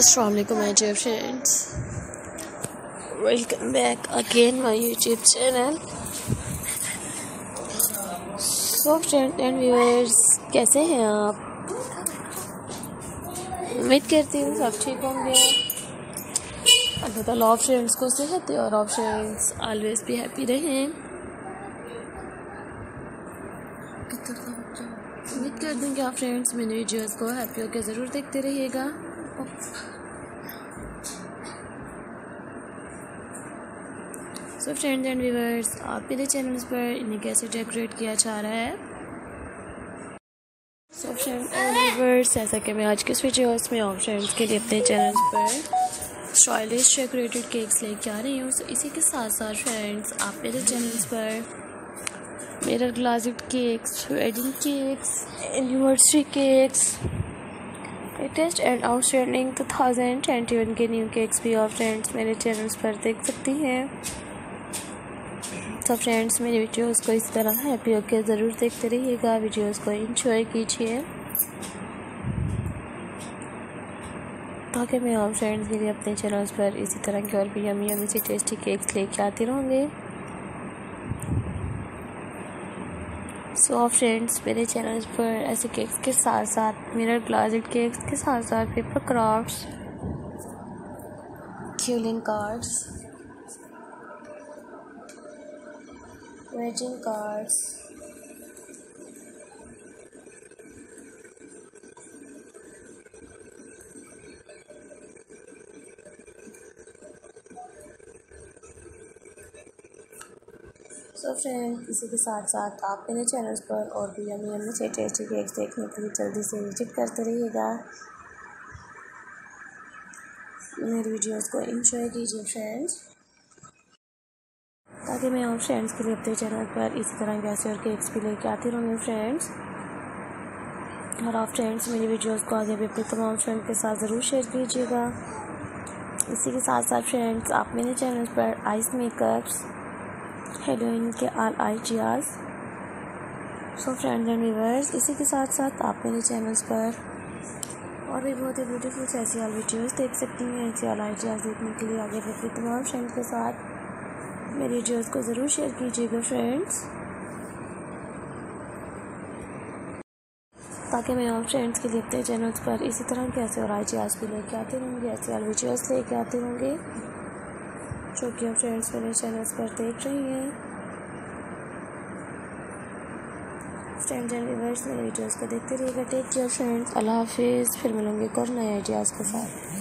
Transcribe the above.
Assalamualaikum, my dear friends. Welcome back again, my YouTube channel. So, friends and viewers, कैसे हैं आप? उम्मीद करती हूँ सब ठीक होंगे। अल्लाह ताला आप फ्रेंड्स को सेहत और आप फ्रेंड्स ऑलवेज भी हैप्पी रहें। उम्मीद कर दूँ कि आप फ्रेंड्स मेरे वीडियोस को हैप्पी होकर ज़रूर देखते रहिएगा। सो फ्रेंड्स एंड व्यूवर्स आप मेरे चैनल्स पर इन्हें कैसे डेकोरेट किया जा रहा है? सो फ्रेंड्स एंड व्यूवर्स जैसा कि मैं आज के इस वीडियोस में फ्रेंड्स के लिए अपने चैनल्स पर स्टाइलिश डेकोरेटेड केक्स लेके आ रही हूँ। सो इसी के साथ साथ फ्रेंड्स आप मेरे चैनल्स पर मेरा glazed cakes wedding cakes anniversary cakes latest and outstanding two thousand twenty one के न्यू केक्स भी आप फ्रेंड्स मेरे चैनल्स पर देख सकती हैं। तो फ्रेंड्स मेरे वीडियोस को इस तरह हैप्पी होकर ज़रूर देखते रहिएगा। वीडियोस को इंजॉय कीजिए। ताकि मैं और फ्रेंड्स के लिए अपने चैनल्स पर इसी तरह के और भी यमी यमी से टेस्टी केक्स लेके आती रहूँगी। सो फ्रेंड्स मेरे चैनल पर ऐसे केक्स के साथ साथ मिरर ग्लाज केक्स के साथ साथ paper crafts quilling cards wedding cards so friend इसी के साथ साथ आप मेरे चैनल्स पर और भी अमी अमी से टेस्टी केक्स देखने के लिए जल्दी से विज़िट करते रहिएगा। मेरी वीडियोस को इंजॉय कीजिए फ्रेंड्स। ताकि मैं और फ्रेंड्स के लिए अपने चैनल पर इसी तरह के और केक्स भी लेके आती रहूँगी फ्रेंड्स। और आप फ्रेंड्स मेरी वीडियोस को आगे भी अपने तमाम फ्रेंड के साथ ज़रूर शेयर कीजिएगा। इसी के साथ साथ फ्रेंड्स, आप मेरे चैनल पर आइस मेकअप्स हेलोइन के आल आई जी जियाज सो फ्रेंड्स एंड व्यूवर्स इसी के साथ साथ आप मेरे चैनल्स पर और भी बहुत ही ब्यूटीफुल से ऐसी आल वीडियोज़ देख सकती हैं, ऐसी आल आई जी जियाज देखने के लिए आगे बढ़ते तमाम फ्रेंड्स के साथ। मेरी वीडियोज़ को ज़रूर शेयर कीजिएगा फ्रेंड्स ताकि मैं और फ्रेंड्स के लिए अपने चैनल्स पर इसी तरह के ऐसे और आई जियाज भी लेके आते रहूँगी, ऐसी आल वीडियोज़ लेके आते होंगे जो कि आप फ्रेंड्स मेरे चैनल्स पर देख रही हैं। फ्रेंड्स एंड व्यूवर्स मेरे वीडियोस को देखते रहिएगा। टेक केयर फ्रेंड्स अल्लाह हाफिज़। फिर मिलूँगे एक और नए आइडियाज़ के साथ।